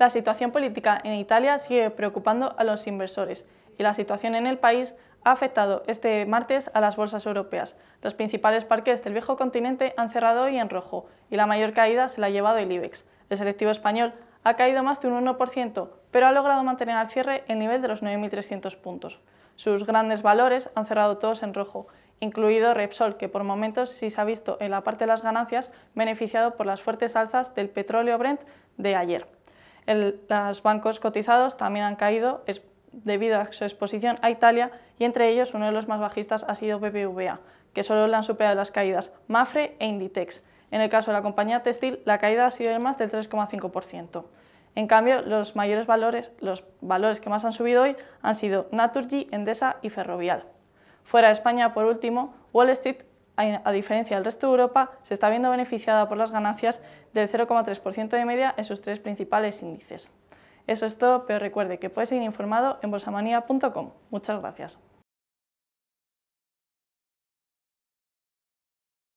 La situación política en Italia sigue preocupando a los inversores y la situación en el país ha afectado este martes a las bolsas europeas. Los principales parques del viejo continente han cerrado hoy en rojo y la mayor caída se la ha llevado el IBEX. El selectivo español ha caído más de un 1%, pero ha logrado mantener al cierre el nivel de los 9.300 puntos. Sus grandes valores han cerrado todos en rojo, incluido Repsol, que por momentos sí se ha visto en la parte de las ganancias beneficiado por las fuertes alzas del petróleo Brent de ayer los bancos cotizados también han caído debido a su exposición a Italia y entre ellos uno de los más bajistas ha sido BBVA, que solo le han superado las caídas Mafre e Inditex. En el caso de la compañía textil, la caída ha sido de más del 3,5%. En cambio, los mayores valores, los valores que más han subido hoy han sido Naturgy, Endesa y Ferrovial. Fuera de España, por último, Wall Street a diferencia del resto de Europa, se está viendo beneficiada por las ganancias del 0,3% de media en sus tres principales índices. Eso es todo, pero recuerde que puede seguir informado en bolsamanía.com. Muchas gracias.